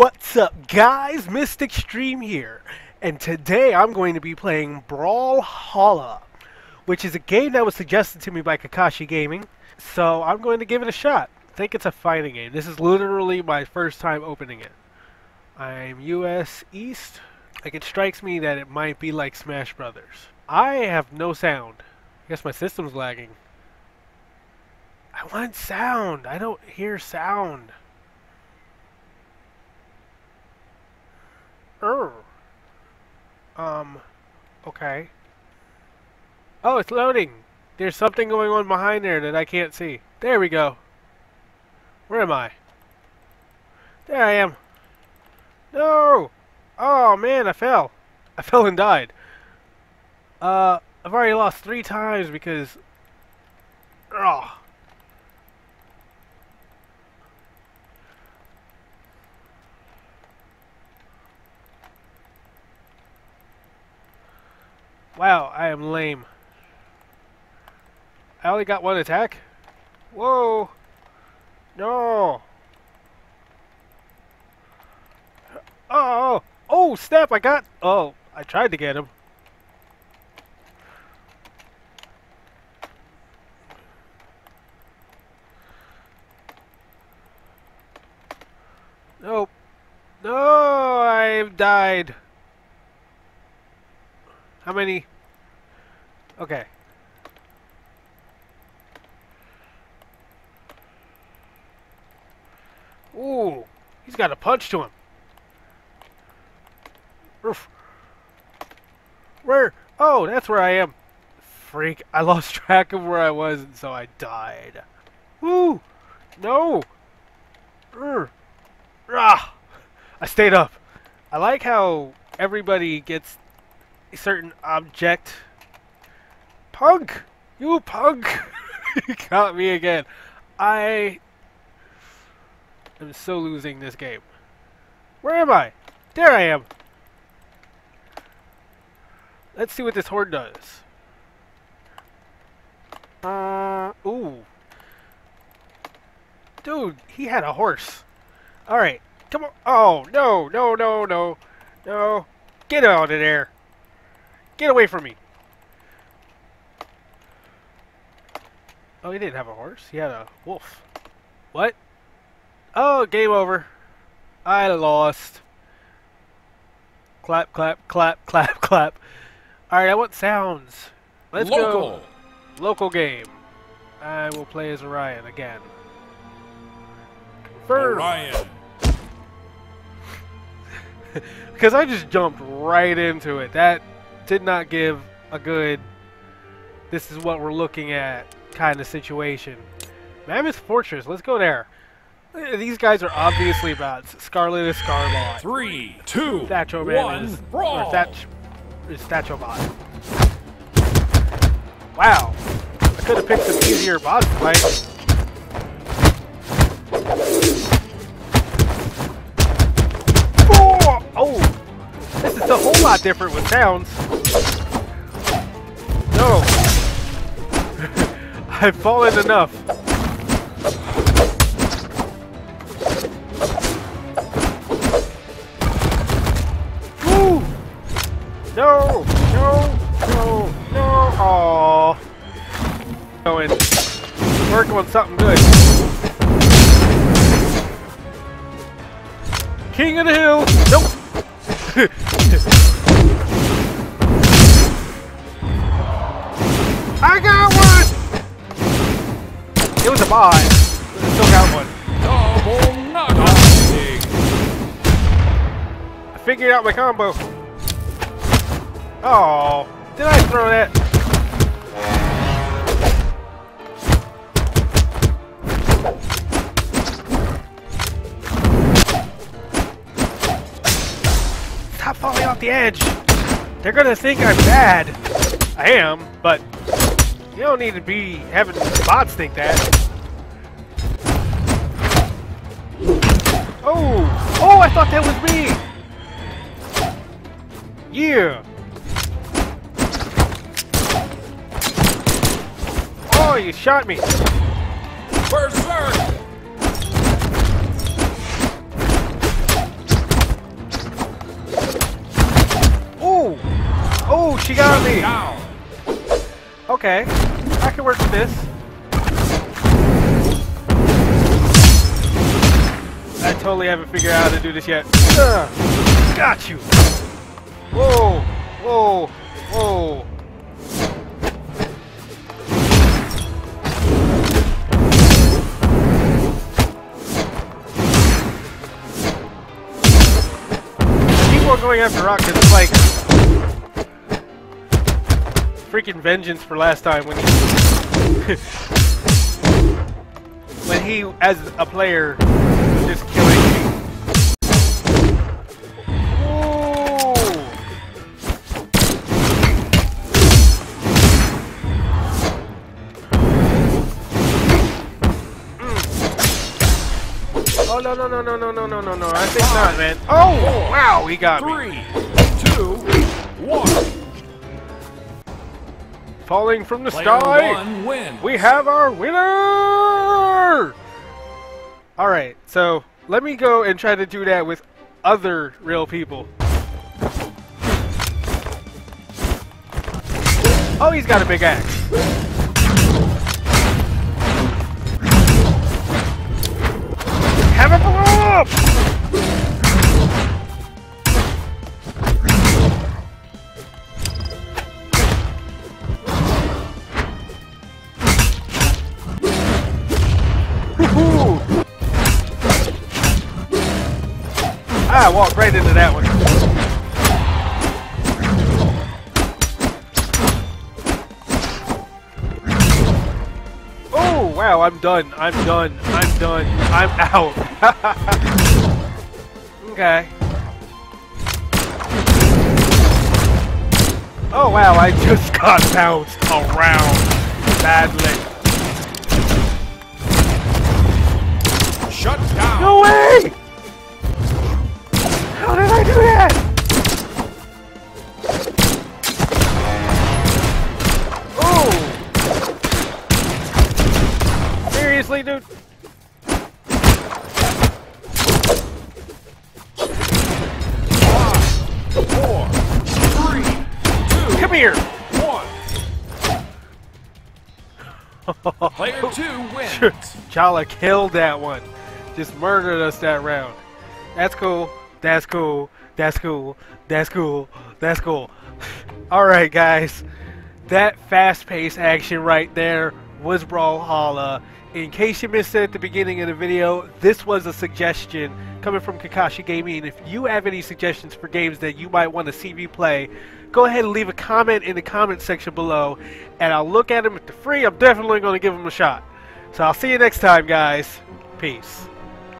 What's up guys, Myst Xtreme here, and today I'm going to be playing Brawlhalla, which is a game that was suggested to me by Kakashi Gaming, so I'm going to give it a shot. I think it's a fighting game. This is literally my first time opening it. I'm US East. Like it strikes me that it might be like Smash Brothers. I have no sound. I guess my system's lagging. I want sound. I don't hear sound. Um. Okay. Oh, it's loading. There's something going on behind there that I can't see. There we go. Where am I? There I am. No! Oh man, I fell. I fell and died. Uh, I've already lost three times because... Oh. Wow, I am lame. I only got one attack? Whoa! No! Oh! Oh, snap! I got... Oh, I tried to get him. Nope. No, I've died. How many? Okay. Ooh, he's got a punch to him. Oof. Where? Oh, that's where I am. Freak, I lost track of where I was and so I died. Woo! No! Urgh. Ah! I stayed up. I like how everybody gets a certain object. Punk! You punk! you got me again. I am so losing this game. Where am I? There I am. Let's see what this horde does. Uh, ooh. Dude, he had a horse. Alright, come on. Oh, no, no, no, no. No. Get out of there. Get away from me. Oh, he didn't have a horse. He had a wolf. What? Oh, game over. I lost. Clap, clap, clap, clap, clap. Alright, I want sounds. Let's Local. go. Local game. I will play as Orion again. Confirm. Orion. Because I just jumped right into it. That did not give a good, this is what we're looking at kind of situation. Mammoth Fortress, let's go there. These guys are obviously bots. Scarlet is Scarbot. Three, two, Thatcho Man is, brawl. or Thatch, is Thatcho Bot. Wow. I could have picked some easier bots to fight. Lot different with sounds. No. I've fallen enough. Woo! No! No! No! No! Aww. Going. Working on something good. King of the hill! Nope! I got one! It was a bot. Still got one. Double. I figured out my combo. Oh, did I throw that? Stop falling off the edge. They're gonna think I'm bad. I am, but you don't need to be having bots think that. Oh! Oh, I thought that was me! Yeah! Oh, you shot me! Berserk! Oh! Oh, she got me! Okay, I can work with this. I totally haven't figured out how to do this yet. Ugh, got you. Whoa, whoa, whoa. Keep on going after Rock 'cause it's like freaking vengeance for last time when he when he as a player just killing me. Mm. Oh no no no no no no no no no! I think not, man. Oh wow, he got me. Three, two, one. Falling from the Player sky. We have our winner! Alright, so let me go and try to do that with other real people. Oh, he's got a big axe. Ah, I walked right into that one. Oh, wow, I'm done. I'm done. I'm done. I'm out. okay. Oh, wow, I just got bounced around badly. Shut down. No way! How did I do that? Oh! Seriously, dude? Five, four, three, two, Come here! one. Player two wins. Chala killed that one. Just murdered us that round. That's cool. That's cool. That's cool. That's cool. That's cool. Alright, guys. That fast paced action right there was Brawlhalla. In case you missed it at the beginning of the video, this was a suggestion coming from Kakashi Gaming. If you have any suggestions for games that you might want to see me play, go ahead and leave a comment in the comment section below, and I'll look at them. If they're free, I'm definitely going to give them a shot. So I'll see you next time, guys. Peace.